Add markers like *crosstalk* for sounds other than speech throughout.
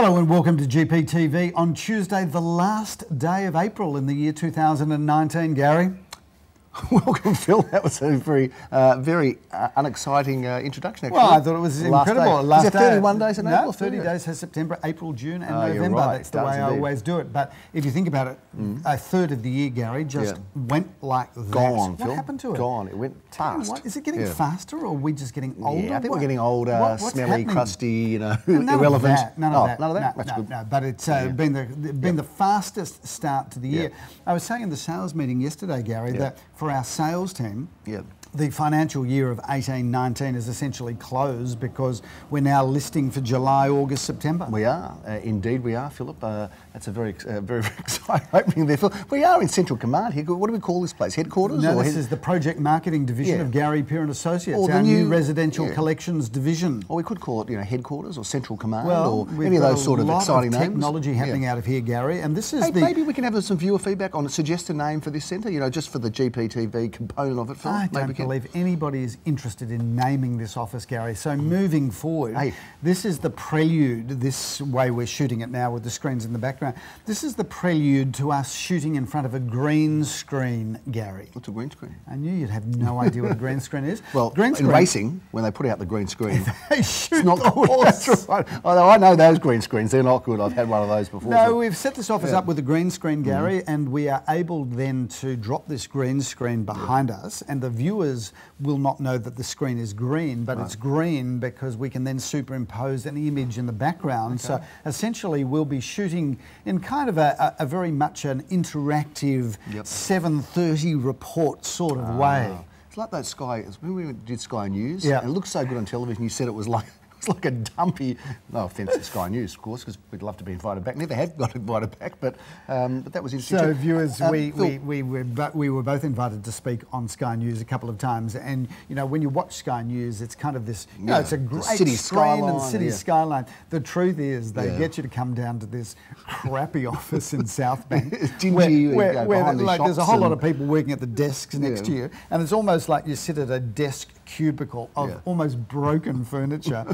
Hello and welcome to GPTV on Tuesday, the last day of April in the year 2019. Gary? *laughs* Welcome, Phil. That was a very, uh, very uh, unexciting uh, introduction. Actually. Well, I thought it was last incredible. Day. Last Is there 31 days in no, April? 30 days has September, April, June, and Oh, November. right. That's the way I always do it. But if you think about it, a third of the year, Gary, just Yeah. went like that. Gone, What Phil. happened to it? Gone. It went fast. What, is it getting Yeah. faster or are we just getting older? Yeah, I think What- we're getting older, what- smelly, happening? crusty, you know, None of irrelevant. that, none oh, of that. None of that. No, That's no, good. no, but it's uh, been the been the fastest start to the year. I was saying in the sales meeting yesterday, Gary, that for our sales team, Yeah. the financial year of 18-19 is essentially closed because we're now listing for July, August, September. We are, uh, indeed we are, Philip. Uh, that's a very, uh, very, *laughs* very exciting opening there, Phil. We are in Central Command here. What do we call this place? Headquarters? no, or this head- is the project marketing division Yeah. of Gary Peer and Associates, Or the our new, new- residential yeah. collections division. Or we could call it, you know, headquarters or central command Well, or any of those sort of lot exciting of names. technology happening Yeah. out of here, Gary, and this is Hey, the maybe we can have some viewer feedback on a suggested name for this centre, you know, just for the GPTV component of it, Phil. I Maybe don't believe anybody is interested in naming this office, Gary. So moving forward, Hey. this is the prelude. This way we're shooting it now with the screens in the background. This is the prelude to us shooting in front of a green screen, Gary. What's a green screen? I knew you'd have no idea what a green screen is. *laughs* Well, green in screen. racing, when they put out the green screen, *laughs* they shoot it's not the horse. That's *laughs* right. Although I know those green screens, they're not good. I've had one of those before. No, so- we've set this office up with a green screen, mm-hmm. Gary, and we are able then to drop this green screen behind us, and the viewers will not know that the screen is green, but it's green because we can then superimpose an image in the background. So essentially, we'll be shooting in kind of a, a, a very much an interactive Yep. 7:30 report sort of way. Ah. It's like that Sky. it's When we did Sky News, Yeah. and it looked so good on television. You said it was like it was like a dumpy. No offence to Sky News, of course, because we'd love to be invited back. Never had got invited back, but um, but that was interesting. So, too. viewers, Um, we, we, we, were, we were both invited to speak on Sky News a couple of times. And, you know, when you watch Sky News, it's kind of this, you know, it's a great city screen and city yeah. skyline. The truth is, they Yeah. get you to come down to this crappy *laughs* office in South Bank. *laughs* Dingy, where, where, where, the like, there's a whole lot of people working at the desks next to you. And it's almost like you sit at a desk cubicle of Yeah. almost broken *laughs* furniture.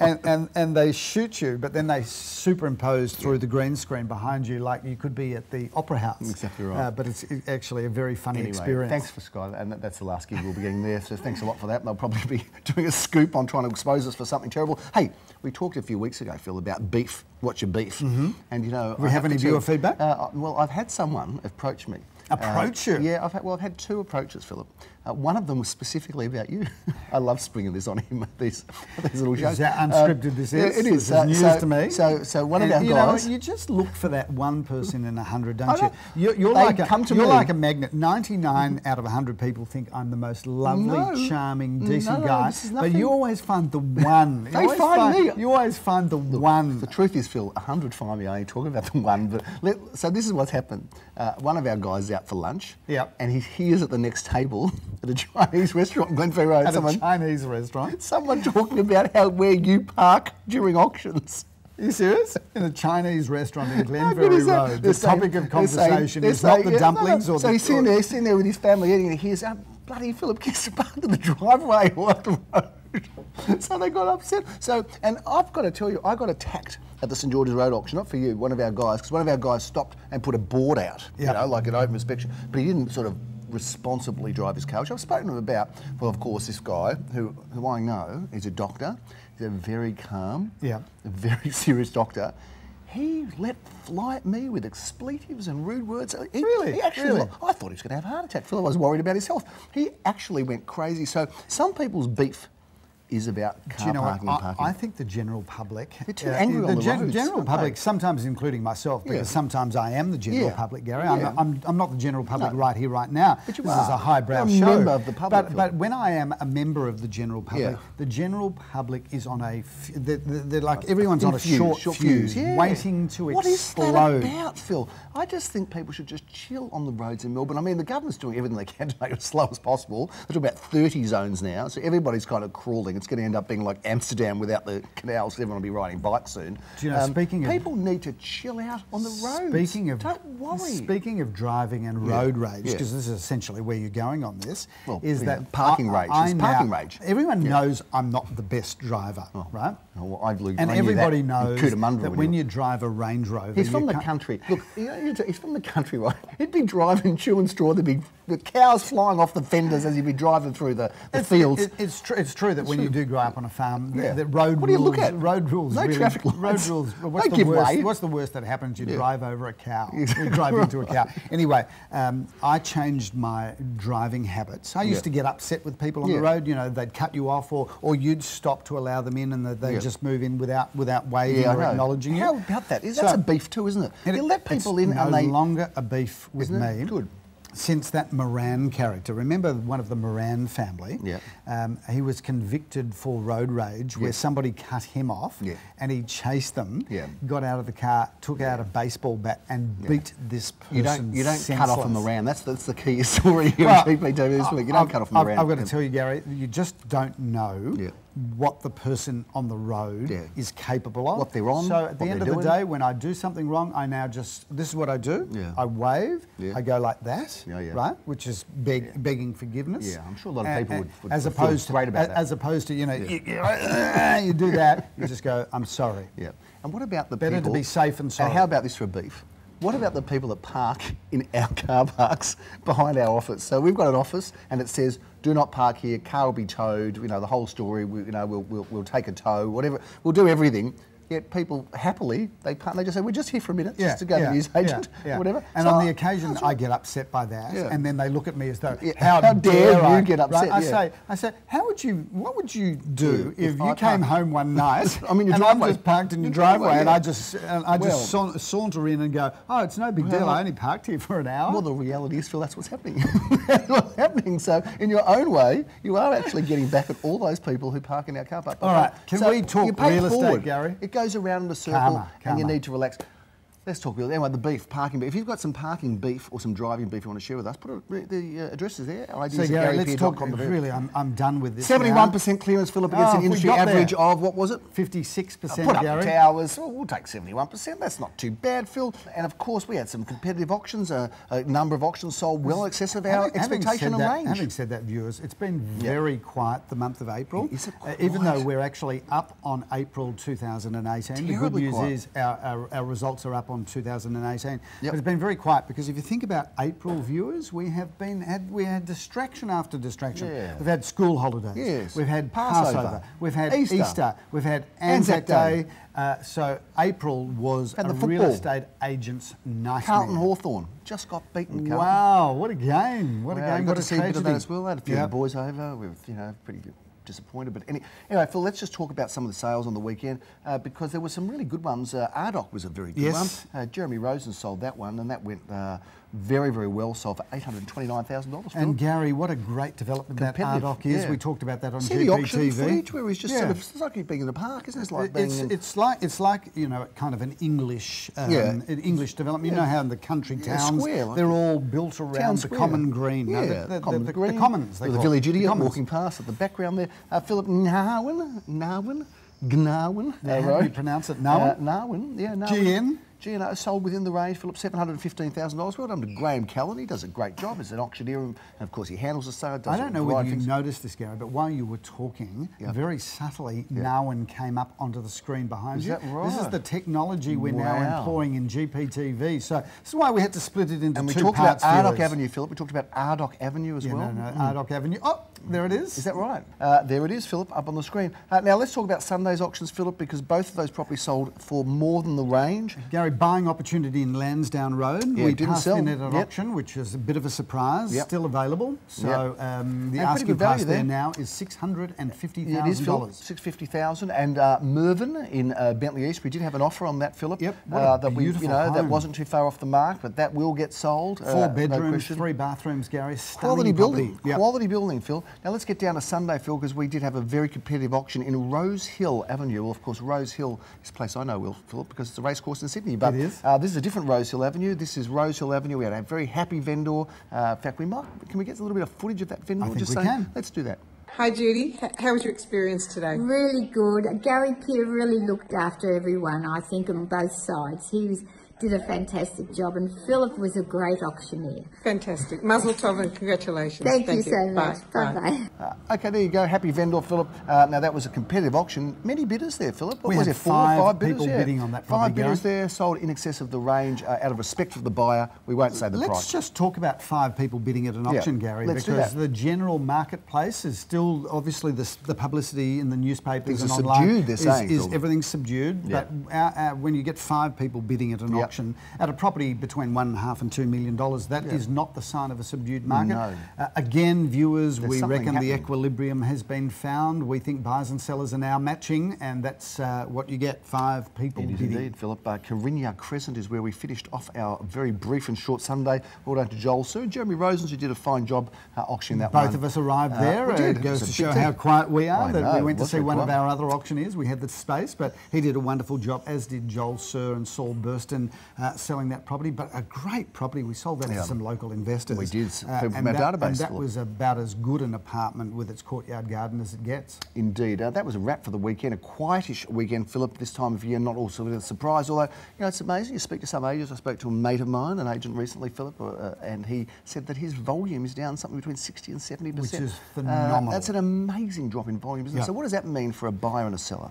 and, and, and they shoot you, but then they superimpose through the green screen behind you like you could be at the Opera House. Exactly right. Uh, but it's actually a very funny Anyway, experience. thanks for Sky, and that, that's the last gig we'll be getting there. So thanks a lot for that. And they'll probably be *laughs* doing a scoop on trying to expose us for something terrible. Hey, we talked a few weeks ago, Phil, about beef. What's your beef? And you know, We have to any viewer feedback? Uh, well, I've had someone approach me. Approach Uh, you? Yeah, I've had, well, I've had two approaches, Philip. Uh, one of them was specifically about you. *laughs* I love springing this on him. These, *laughs* these little shows. Is that Uh, unscripted this is? it This is. Uh, news so, to me. So, so one And of our you guys. Know, you just look for that one person in a hundred, don't you? don't- You're, you're they like a, come to you're me. like a magnet. Ninety-nine out of hundred people think I'm the most lovely, No. charming, decent no, guy. is but you always find the one. *laughs* You They always find me. You always find the one. The truth is, Phil, 100 find me. I ain't talking about the one. But let, so this is what's happened. Uh, one of our guys is out for lunch. Yep. And he hears at the next table at a Chinese restaurant in Glenferrie Road. At someone, a Chinese restaurant. someone talking about how where you park during auctions. Are you serious? In a Chinese restaurant in How good Glenferrie that? Road, the saying- topic of conversation is not the yeah, no, no. dumplings or so the. he's sitting there, he's sitting there with his family eating, and he hears, oh, bloody Philip gets parked in the driveway or up the road. *laughs* so they got upset. So, and I've got to tell you, I got attacked at the St George's Road auction, not for you, one of our guys, because one of our guys stopped and put a board out, Yeah. you know, like an open inspection, but he didn't sort of responsibly drive his car, which I've spoken to him about. Well, of course, this guy, who, who I know, is a doctor, he's a very calm, Yeah. a very *laughs* serious doctor. He let fly at me with expletives and rude words. He, Really? He actually, Really? I thought he was going to have a heart attack. Phil, I was worried about his health. He actually went crazy. So some people's beef is about car Do you know parking what? and parking. I, I think the general public, They're too uh, angry the the gen- roads, general public, they? sometimes including myself, because Yeah. sometimes I am the general Yeah. public, Gary. I'm, Yeah. not, I'm, I'm not the general public No. right here, right now. But you this are. is a highbrow You're a show. member of the public, But, but when I am a member of the general public, the general public is on a, they're, they're like everyone's on a Infused, short, short fuse, waiting to What explode. What is that about, Phil? I just think people should just chill on the roads in Melbourne. I mean, the government's doing everything they can to make it as slow as possible. They're talking about 30 zones now, so everybody's kind of crawling. It's going to end up being like Amsterdam without the canals. Everyone will be riding bikes soon. Um, Do you know, speaking of- people need to chill out on the roads. Speaking of don't worry. Speaking of driving and road rage, yeah. because this is essentially where you're going on this, Well, is yeah, that parking I- rage. I It's now- parking rage. Everyone knows I'm not the best driver, right? Oh, well, I've looked- and I everybody knows that when when you- drive a Range Rover, He's from the country. Look, you know, you- he's from the country, right? He'd be driving, chewing straw. There'd be the cows flying off the fenders as he'd be driving through the, the It's, fields. it- it's, true. It's true that when you do grow up on a farm, Yeah. the road What do you rules. look at? Road rules. No really, traffic Road lights. rules. *laughs* What's Don't the give worst? way. What's the worst that happens? You Yeah. drive over a cow. *laughs* you drive into a cow. Anyway, um, I changed my driving habits. I used Yeah. to get upset with people on the road. You know, they'd cut you off, or or you'd stop to allow them in, and they they'd just move in without without waving or know. acknowledging How you. about that? Is So- that's a beef too, isn't it? and you let people in no and they. longer a beef with it? me. Good. Since that Moran character, remember one of the Moran family? Yeah. Um, he was convicted for road rage, where Yeah. somebody cut him off, Yeah. and he chased them. Yeah. Got out of the car, took out a baseball bat, and beat this person. You don't, you don't cut off a. Moran. That's, that's the key story here Well, in GPTV this week. You don't I've- cut off a I've- Moran. I've got to tell you, Gary, you just don't know Yeah. What the person on the road Yeah. is capable of. What they're on, So at the end of the day, when I do something wrong, I now just this is what I do. Yeah. I wave. Yeah. I go like that. Yeah, yeah. Right, which is beg, begging forgiveness. Yeah, I'm sure a lot of people a- would- would- as would feel opposed to great about a- that. as opposed to you know you, you- ah, you do that, you just go I'm sorry. Yeah. And what about the Better to be safe and sorry. And how about this for a beef? What about the people that park in our *laughs* car parks behind our office? So we've got an office, and it says, "Do not park here. Car will be towed." You know the whole story. We, you know, we'll, we'll, we'll take a tow, whatever. We'll do everything. Yet people happily they park. They just say, "We're just here for a minute, just to go to the news agent, yeah. *laughs* whatever." And So on I- the occasion, I get upset by that, Yeah. and then they look at me as though, Yeah, "How, how dare you I?" get upset, Right? I say, I say, how would you? What would you do Yeah, if, if you I came home one *laughs* night? I mean, your and driveway. I'm just parked in your Your driveway, driveway, and. I just, and I just Well- saunter in and go, "Oh, it's no big deal. I only parked here for an hour." Well, the reality is, Phil, that's what's happening. *laughs* that's what's happening. So, in your own way, you are actually getting back at all those people who park in our car park. All right, can So we talk you real estate. Gary? It goes around in a circle, and you need to relax. Let's talk real. Anyway, the beef, parking beef. If you've got some parking beef or some driving beef you want to share with us, put it, the uh, address is there. Our so ideas Gary, let's talk. Really, I'm, I'm done with this. Seventy-one percent clearance, Philip, against Oh, an industry got there. average of what was it? Fifty-six percent, Put up Gary. the towers. Well, we'll take 71%. That's not too bad, Phil. And of course, we had some competitive auctions. A, a number of auctions sold well in excess of our Having- expectation said and that, range. Having said that, viewers, it's been very quiet the month of April. Is it Uh, even though we're actually up on April 2018. the good news quiet. is our, our, our results are up on 2018. Yep. But it's been very quiet because if you think about April viewers, we have been had we had distraction after distraction. Yeah. We've had school holidays. Yes. We've had Passover. Passover. We've had Easter. Easter. We've had Anzac, Day. Day. Uh, so April was Had a the real estate agent's nightmare. Carlton Hawthorn just got beaten. Carlton. Wow, what a game! What a Wow, game! got What to a see a bit of that as well. I had a few Yep. boys over. We were, you know, pretty disappointed. But any, anyway, Phil, let's just talk about some of the sales on the weekend uh, because there were some really good ones. Uh, Ardoch was a very good Yes. one. Uh, Jeremy Rosen sold that one, and that went uh, very, very well. Sold for eight hundred twenty-nine thousand dollars. And Gary, what a great development that Ardoch is. yeah. We talked about that on See the auction footage where he's just sort of it's like being in a park, isn't it? It's like being It's, it's like it's like you know kind of an English um, Yeah. an English development. You Yeah. know how in the country Yeah, towns square, like they're all built around the common green. Yeah, no, the, the, common the, green. the commons. they the village The idiot commons. walking past at the background there. Uh, Philip Narwin, Narwin, Gnarwin. Yeah, how do you pronounce it? Narwin? Uh, Narwin, yeah, Narwin. GN? GNO sold within the range, Philip, $715,000. Well done to Graham Callan. He does a great job as an auctioneer, and of course he handles the sale. I don't know whether you noticed this, Gary, but while you were talking, Yeah. very subtly, Narwin came up onto the screen behind Is you. that This is the technology we're now employing in GPTV. So this is why we had to split it into And we talked about parts. Ardoch viewers. Avenue, Philip. We talked about Ardoch Avenue as Yeah, well. no, no, Ardoch Avenue. Oh, there it is. Is that right? Uh, there it is, Philip, up on the screen. Uh, now let's talk about Sunday's auctions, Philip, because both of those properties sold for more than the range. Gary, buying opportunity in Lansdowne Road. Yeah, we didn't passed sell. in at an Yep. auction, which is a bit of a surprise. Yep. Still available. So Yep. um, the And asking price there there. now is six hundred and fifty thousand Philip, dollars. six fifty thousand, and uh, Mervyn in uh, Bentleigh East. We did have an offer on that, Philip. Yep, uh, that we, you beautiful know, that wasn't too far off the mark, but that will get sold. uh, Four no bedrooms, question. three bathrooms, Gary. Quality building. Quality building, Phil. Now let's get down to Sunday, Phil, because we did have a very competitive auction in Rose Hill Avenue. Well, of course, Rose Hill is a place I know well, Philip, because it's a racecourse in Sydney. But It is. Uh, this is a different Rosehill Avenue. This is Rosehill Avenue. We had a very happy vendor. Uh, in fact, we might. Can we get a little bit of footage of that vendor? I think Just we saying, can. Let's do that. Hi, Judy. How was your experience today? Really good. Gary Peer really looked after everyone, I think, on both sides. He was, did a fantastic job, and Philip was a great auctioneer. Fantastic. Mazel tov and congratulations. Thank, you so much. Bye. Bye bye. Uh, okay, there you go. Happy vendor, Philip. Uh, now that was a competitive auction. Many bidders there, Philip. What We was had there? Four, five five bidders. people yeah. bidding on that Five bidders Gary. there, sold in excess of the range. Uh, out of respect for the buyer, we won't say the Let's price. just talk about five people bidding at an Yeah, auction, Gary, let's do because that. the general marketplace is still obviously the, the publicity in the newspapers Things and are online subdued, they're is, saying, is Phil. everything's subdued. Yeah. But our, our, when you get five people bidding at an Yep. auction at a property between one and a half and two million dollars, that is not the sign of a subdued market. No. Uh, again, viewers, There's we reckon the equilibrium has been found. We think buyers and sellers are now matching, and that's uh, what you get: five people It is indeed, Philip. Uh, Carinya Crescent is where we finished off our very brief and short Sunday. Well done to Joel Sue. Jeremy Rosens, who did a fine job uh, auctioning that one. Both of us arrived Uh, there. did. It goes It to show how quiet we are. I that know, we went to see one of our other auctioneers. We had the space, but he did a wonderful job, as did Joel Sir and Saul Burston uh, selling that property. But a great property. We sold that Yeah. to some local investors. Uh, We did, people from and our that, database, And that was about as good an apartment with its courtyard garden as it gets. Indeed. Uh, that was a wrap for the weekend. A quietish weekend, Philip, this time of year, not all sort of a surprise. Although, you know, it's amazing. You speak to some agents. I spoke to a mate of mine, an agent recently, Philip, uh, and he said that his volume is down something between 60 and 70%. Which is Uh, phenomenal. that's an amazing drop in volume, isn't it? So, what does that mean for a buyer and a seller?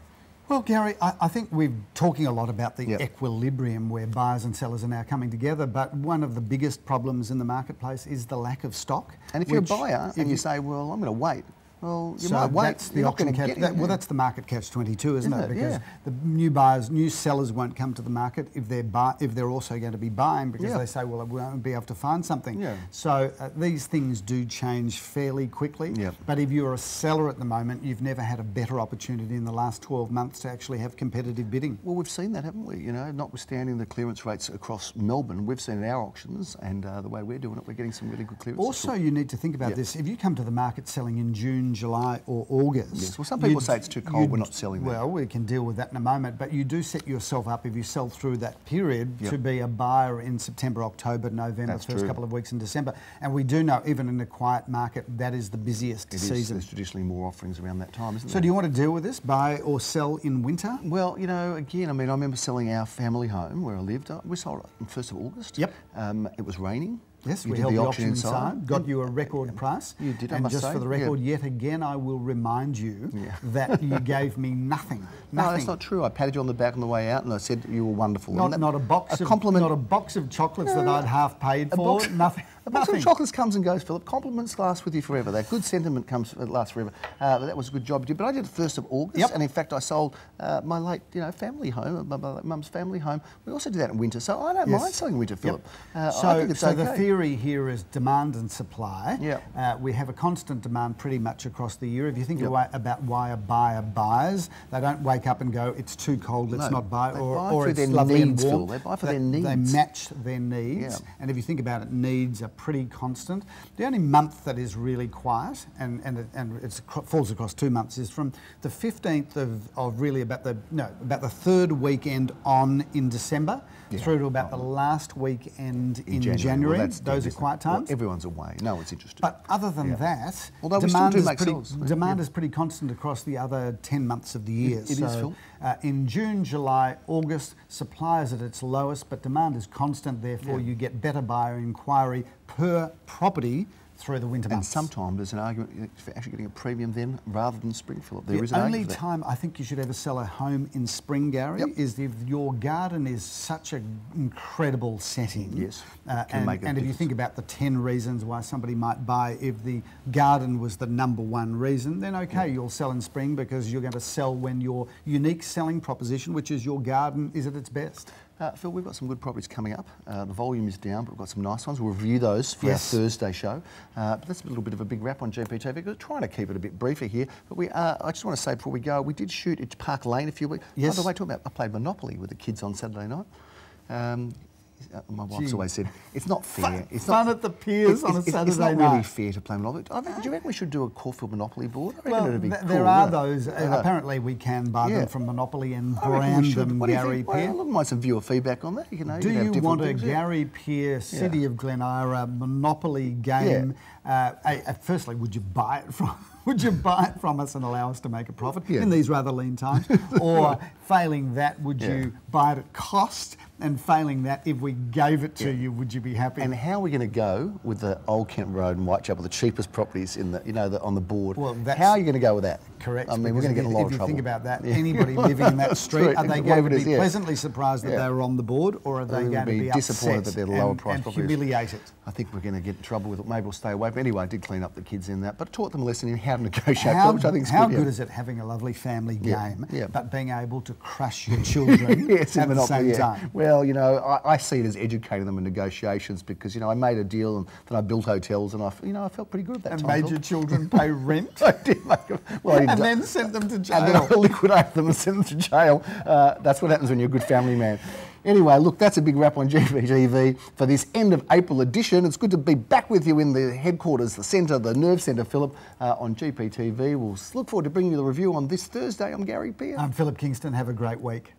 Well, Gary, I, I think we're talking a lot about the Yep. equilibrium where buyers and sellers are now coming together, but one of the biggest problems in the marketplace is the lack of stock. And if you're a buyer if and you say, well, I'm going to wait, well, you so might wait. that's the auction catch. that- well, that's the market catch twenty two, isn't, Isn't it? it? Because Yeah. the new buyers, new sellers won't come to the market if they're buy, if they're also going to be buying because Yeah. they say, well, I won't be able to find something. Yeah. So uh, these things do change fairly quickly. Yeah. But if you're a seller at the moment, you've never had a better opportunity in the last twelve months to actually have competitive bidding. Well, we've seen that, haven't we? You know, notwithstanding the clearance rates across Melbourne, we've seen in our auctions and uh, the way we're doing it, we're getting some really good clearance. Also, you need to think about Yeah. this. If you come to the market selling in June, July, or August, Yes, well, some people you'd- say it's too cold, we're not selling that. Well, we can deal with that in a moment. But you do set yourself up if you sell through that period Yep. to be a buyer in September, October, November, That's first true. couple of weeks in December. And we do know, even in a quiet market, that is the busiest It is. season. There's traditionally more offerings around that time, isn't So, there? do you want to deal with this? Buy or sell in winter? Well, you know, again, I mean, I remember selling our family home where I lived. Uh, We sold it on 1st of August. Yep. Um, it was raining. Yes, You we did held the, auction inside. inside, got you a record price. You did, I And just say, for the yeah. record, yet again, I will remind you *laughs* Yeah. that you gave me nothing. *laughs* No, that's not true. I patted you on the back on the way out and I said you were wonderful. Not, that- not a box a of compliment. not a box of chocolates that I'd half paid A for. box, nothing. A box of chocolates comes and goes, Philip. Compliments last with you forever. That good sentiment comes uh, lasts forever. Uh, that was a good job you did. But I did it first of August, Yep. and in fact, I sold uh, my late, you know, family home, my, my mum's family home. We also do that in winter, so I don't Yes. mind selling winter, Yep. Philip. Uh, so, I think it's so okay. the theory here is demand and supply. Yep. Uh, we have a constant demand pretty much across the year. If you think Yep. about- about why a buyer buys, they don't wake up and go, "It's too cold, let's No, not buy," they or, buy or for "It's their lovely needs, and warm." They buy for They- their needs. They match their needs, Yeah. and if you think about it, needs are pretty constant. The only month that is really quiet, and and it, and it falls across two months, is from the fifteenth of, of really about the no about the third weekend on in December Yeah. through to about the last weekend in, January. January. Well, Those are it? quiet Well, times. everyone's away. No one's interested. But other than Yeah. that, Although demand, is pretty, sales. demand Yeah. is pretty constant across the other 10 months of the year. it is, so, Phil. Uh, in June, July, August, supply is at its lowest, but demand is constant. Therefore, you get better buyer inquiry per property through the winter and months. sometimes there's an argument for actually getting a premium then rather than spring, Philip. There is the an only time I think you should ever sell a home in spring, Gary, Yep. is if your garden is such an incredible setting. Yes, Uh, and and if you think about the 10 reasons why somebody might buy, if the garden was the number one reason, then okay, you'll sell in spring because you're going to sell when your unique selling proposition, which is your garden, is at its best. Uh, Phil, we've got some good properties coming up. Uh, the volume is down, but we've got some nice ones. We'll review those for Yes. our Thursday show. Uh, but that's a little bit of a big wrap on GPTV. We're trying to keep it a bit briefer here. But we, uh, I just want to say before we go, we did shoot at Park Lane a few weeks. Yes. By the way, talking about, I played Monopoly with the kids on Saturday night. Um, my wife's Gee. always said it's not fair. Fun- it's fun not, at the piers on a it's, it's Saturday not really fair to play Monopoly. I think, do you reckon we should do a Caulfield Monopoly board? I Well, th- cool, there are those. Uh, apparently, we can buy Yeah. them from Monopoly and brand them What Gary think? Well, I mind some viewer feedback on that. You know, you Do have you want a things, yeah. Gary Peer City of Glen Eira Monopoly game? Uh, uh, firstly, would you buy it from *laughs* would you buy it from us and allow us to make a profit Yeah. in these rather lean times? *laughs* or failing that, would Yeah. you buy it at cost? And failing that, if we gave it to you, would you be happy? And how are we going to go with the Old Kent Road and Whitechapel, the cheapest properties in the, you know, the, on the board? Well, that's- how are you going to go with that? Correct. I mean, we're going to get a lot of if you think about that, Yeah. anybody living in that *laughs* street, are they going to be is, yeah. pleasantly surprised that Yeah. they were on the board, or are they They're going to be disappointed that they're the lower and, price and properties. humiliated? I think we're going to get in trouble with it. Maybe we'll stay away. But anyway, I did clean up the kids in that, but taught them a lesson in how to negotiate, How, which I think is how good. good yeah. is it having a lovely family Yeah, game, yeah. but being able to crush your children *laughs* at the same time? Well, you know, I, I see it as educating them in negotiations because you know I made a deal and then I built hotels and I, you know, I felt pretty good at that And time. made your children pay *laughs* rent, I did make a, well, and then sent them to jail. *laughs* and then I jail. liquidate them and send them to jail. Uh, that's what happens when you're a good family man. Anyway, look, that's a big wrap on GPTV for this end of April edition. It's good to be back with you in the headquarters, the centre, the nerve centre, Philip, uh, on GPTV. We'll look forward to bringing you the review on this Thursday. I'm Gary Peer. I'm Philip Kingston. Have a great week.